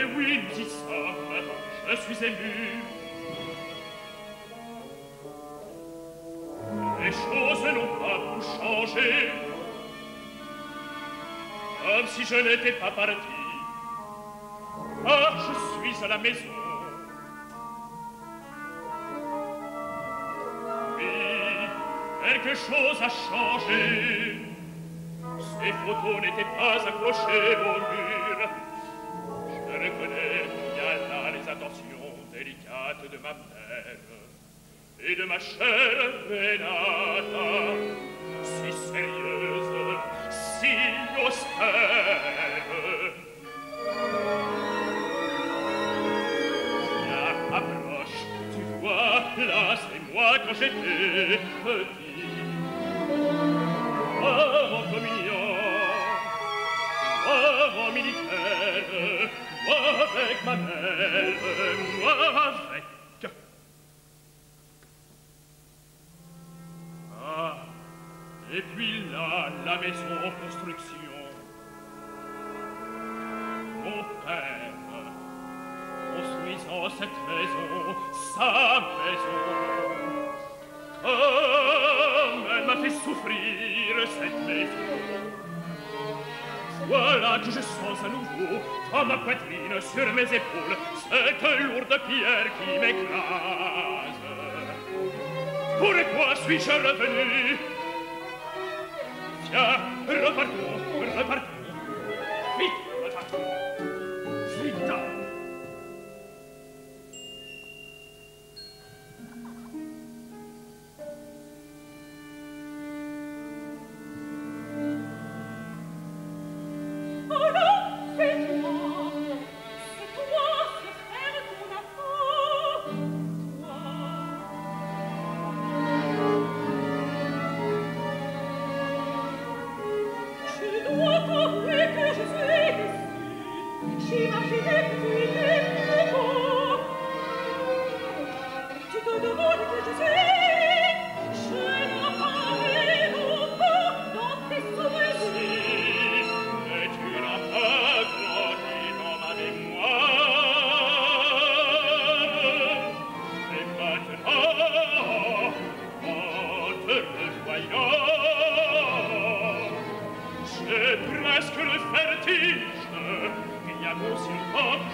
et oui, nous y sommes. Je suis ému. Les choses n'ont pas tout changé. Comme si je n'étais pas parti. Ah, je suis à la maison. Quelque chose a changé. Ces photos n'étaient pas accrochées au mur reconnais bien là les attentions délicates de ma mère et de ma chère Renata, si sérieuse, si austère. Viens, approche, tu vois, là c'est moi quand j'étais petit. Oh, mon communion Bravo militaire, moi avec ma mère, moi avec... Ah, et puis là, la maison en construction. Mon père, construisant cette maison, sa maison, comme elle m'a fait souffrir cette maison. Voilà que je sens à nouveau dans ma poitrine, sur mes épaules, cette lourde pierre qui m'écrase. Pourquoi suis-je revenu Viens, repartons, repartons. presque le vertige. Il y a donc si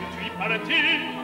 je suis parti,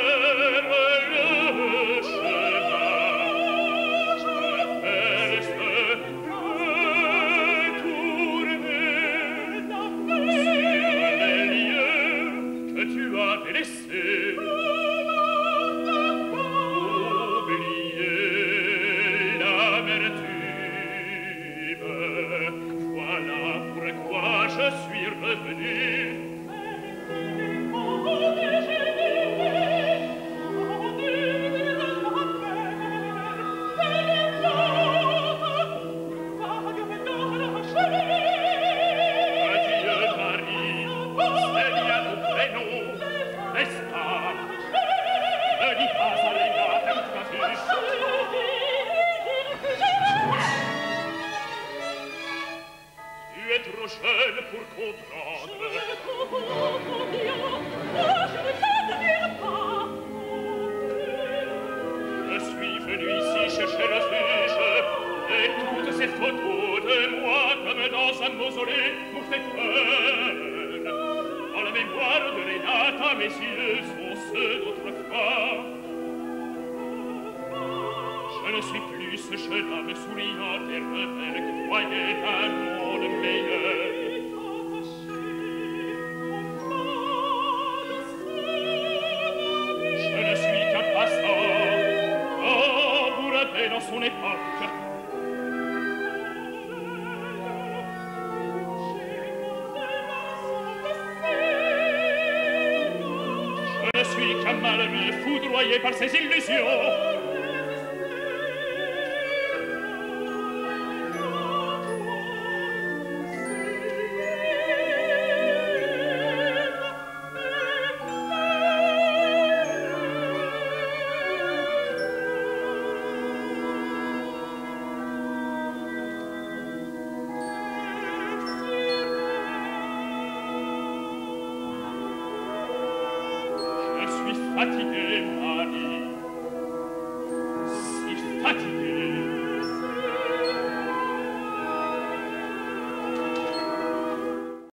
Voilà pourquoi je suis revenu. de mes yeux sont ceux d'autrefois. Je ne suis plus ce jeune homme souriant et rebelle qui croyait un monde meilleur. foudroyé par ses illusions Fatige Maria